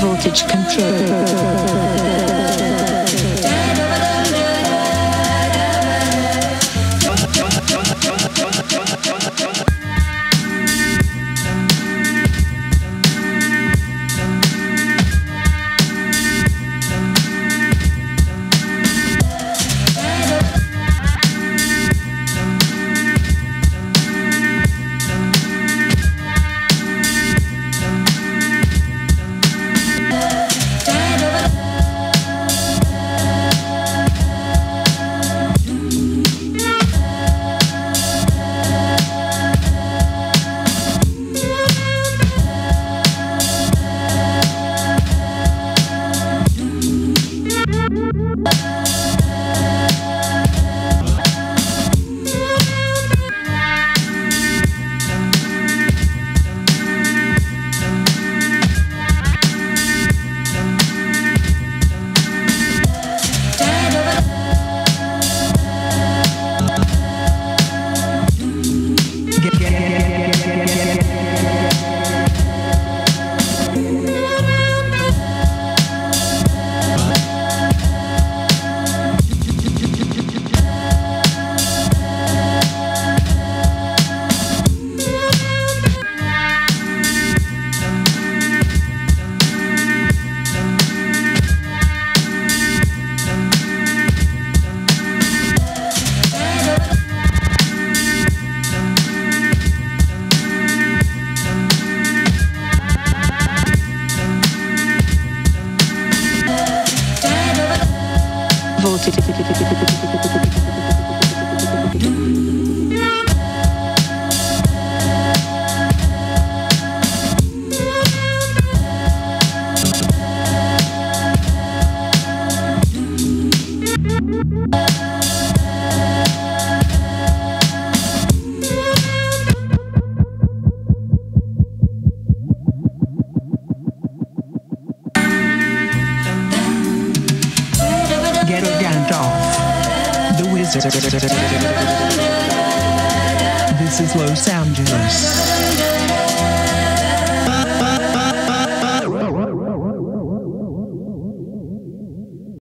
Voltage control. Bye. voltage Gandalf, the wizard. This is Los Angeles.